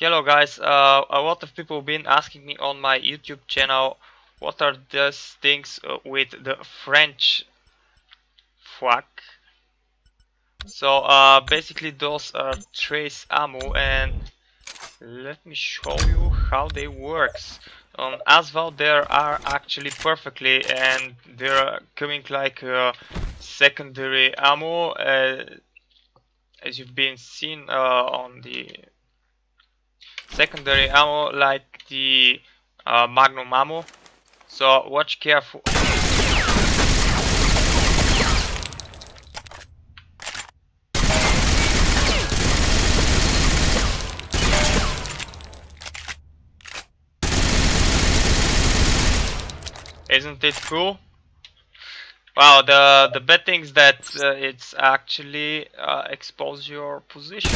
Hello guys, uh, a lot of people been asking me on my YouTube channel what are those things uh, with the French flag. So uh, basically those are trace ammo and let me show you how they works. Um, as well they are actually perfectly and they're coming like uh, secondary ammo uh, as you've been seen uh, on the secondary ammo like the uh, magnum ammo. So watch careful. Isn't it cool? Wow, the the bad thing is that uh, it's actually uh, expose your position.